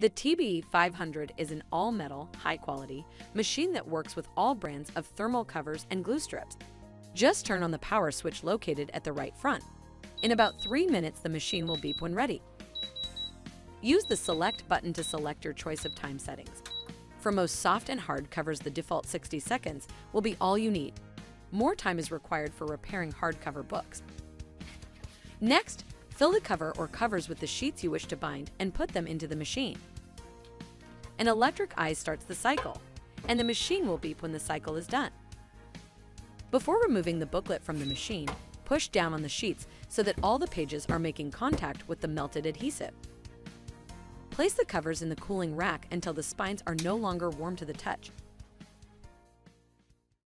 The TB500 is an all-metal, high-quality machine that works with all brands of thermal covers and glue strips. Just turn on the power switch located at the right front. In about three minutes, the machine will beep when ready. Use the Select button to select your choice of time settings. For most soft and hard covers, the default 60 seconds will be all you need. More time is required for repairing hardcover books. Next, fill the cover or covers with the sheets you wish to bind and put them into the machine. An electric eye starts the cycle, and the machine will beep when the cycle is done. Before removing the booklet from the machine, push down on the sheets so that all the pages are making contact with the melted adhesive. Place the covers in the cooling rack until the spines are no longer warm to the touch.